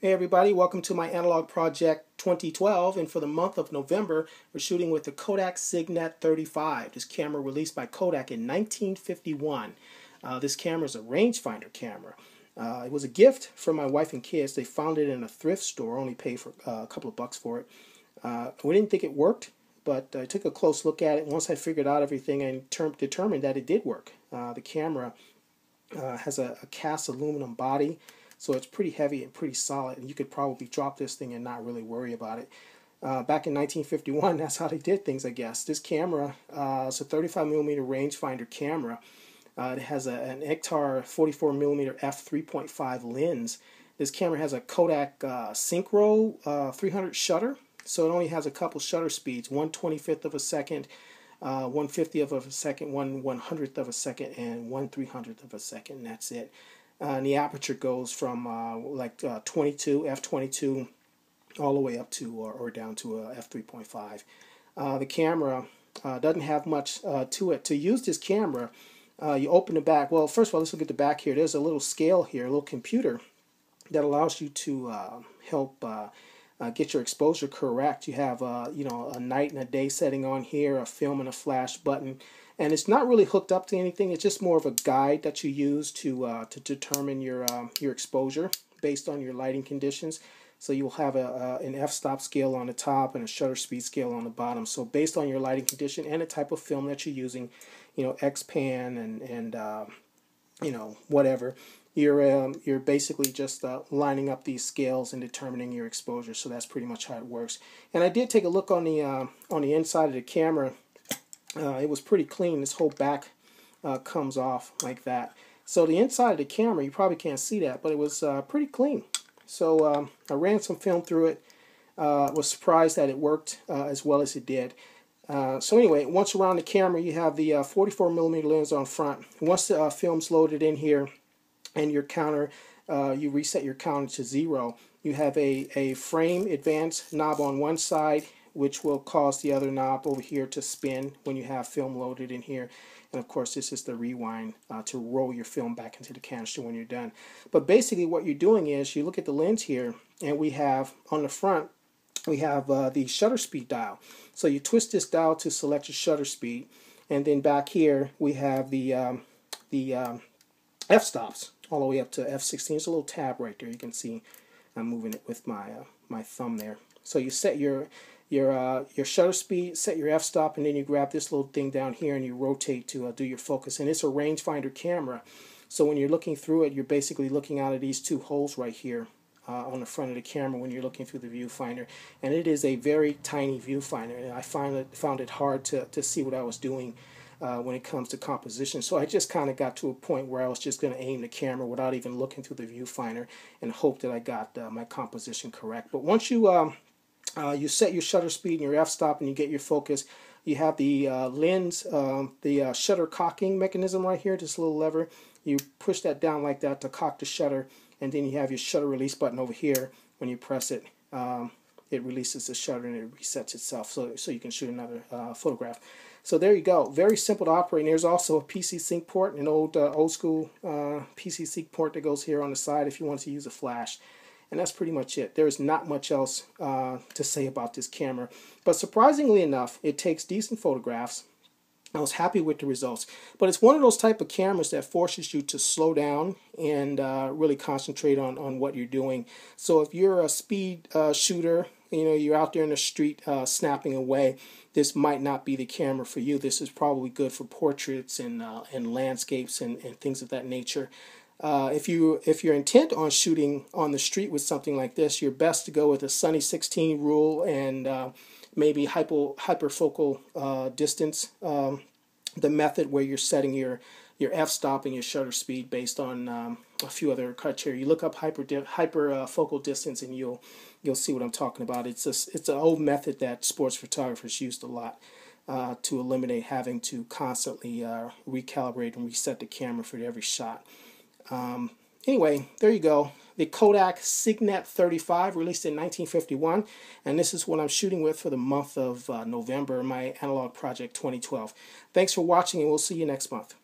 Hey everybody, welcome to my Analog Project 2012 and for the month of November we're shooting with the Kodak Signet 35. This camera released by Kodak in 1951. Uh, this camera is a rangefinder camera. Uh, it was a gift from my wife and kids. They found it in a thrift store, only paid for uh, a couple of bucks for it. Uh, we didn't think it worked, but I took a close look at it. Once I figured out everything and determined that it did work. Uh, the camera uh, has a, a cast aluminum body so it's pretty heavy and pretty solid. And you could probably drop this thing and not really worry about it. Uh, back in 1951, that's how they did things, I guess. This camera uh, a 35 millimeter rangefinder camera. Uh, it has a, an Ektar 44 millimeter f 3.5 lens. This camera has a Kodak uh, Synchro uh, 300 shutter, so it only has a couple shutter speeds: one 25th of a second, uh, one 50th of a second, one 100th of a second, and one 300th of a second. That's it. Uh, and the aperture goes from uh, like uh, 22 f22 all the way up to or, or down to a f3.5 uh, the camera uh, doesn't have much uh, to it. To use this camera you open the back. Well first of all let's look at the back here. There's a little scale here a little computer that allows you to help get your exposure correct you have a, you know a night and a day setting on here a film and a flash button and it's not really hooked up to anything. It's just more of a guide that you use to uh, to determine your uh, your exposure based on your lighting conditions. So you'll have a, an f-stop scale on the top and a shutter speed scale on the bottom. So based on your lighting condition and the type of film that you're using, you know, X-Pan and and uh, you know whatever, you're um, you're basically just uh, lining up these scales and determining your exposure. So that's pretty much how it works. And I did take a look on the uh, on the inside of the camera uh, it was pretty clean. This whole back uh, comes off like that. So the inside of the camera, you probably can't see that, but it was uh, pretty clean. So um, I ran some film through it. Uh, was surprised that it worked as well as it did. Uh, so anyway, once around the camera, you have the 44 millimeter lens on front. Once the film's loaded in here, and your counter, you reset your counter to zero. You have a, a frame advance knob on one side which will cause the other knob over here to spin when you have film loaded in here. And of course, this is the rewind uh, to roll your film back into the canister when you're done. But basically what you're doing is you look at the lens here and we have on the front, we have uh, the shutter speed dial. So you twist this dial to select your shutter speed. And then back here, we have the, um, the um, f-stops all the way up to f16. There's a little tab right there. You can see I'm moving it with my, uh, my thumb there. So you set your your uh, your shutter speed, set your f-stop, and then you grab this little thing down here and you rotate to uh, do your focus. And it's a rangefinder camera, so when you're looking through it, you're basically looking out of these two holes right here uh, on the front of the camera when you're looking through the viewfinder. And it is a very tiny viewfinder, and I find it, found it hard to, to see what I was doing uh, when it comes to composition. So I just kind of got to a point where I was just going to aim the camera without even looking through the viewfinder and hope that I got uh, my composition correct. But once you um, uh, you set your shutter speed and your f-stop and you get your focus. You have the uh, lens, um, the uh, shutter cocking mechanism right here, this little lever. You push that down like that to cock the shutter and then you have your shutter release button over here. When you press it, um, it releases the shutter and it resets itself so, so you can shoot another uh, photograph. So there you go. Very simple to operate. And there's also a PC sync port, an old uh, old school uh, PC sync port that goes here on the side if you want to use a flash. And that's pretty much it. There's not much else uh, to say about this camera. But surprisingly enough, it takes decent photographs. I was happy with the results. But it's one of those type of cameras that forces you to slow down and uh, really concentrate on, on what you're doing. So if you're a speed uh, shooter, you know, you're out there in the street uh, snapping away, this might not be the camera for you. This is probably good for portraits and, uh, and landscapes and, and things of that nature. Uh, if you if you're intent on shooting on the street with something like this, you're best to go with a Sunny 16 rule and uh, maybe hypo hyperfocal uh, distance. Um, the method where you're setting your your f-stop and your shutter speed based on um, a few other criteria. You look up hyper hyper uh, distance and you'll you'll see what I'm talking about. It's a, it's an old method that sports photographers used a lot. Uh, to eliminate having to constantly uh, recalibrate and reset the camera for every shot. Um, anyway, there you go. The Kodak Signet 35, released in 1951, and this is what I'm shooting with for the month of uh, November, my Analog Project 2012. Thanks for watching, and we'll see you next month.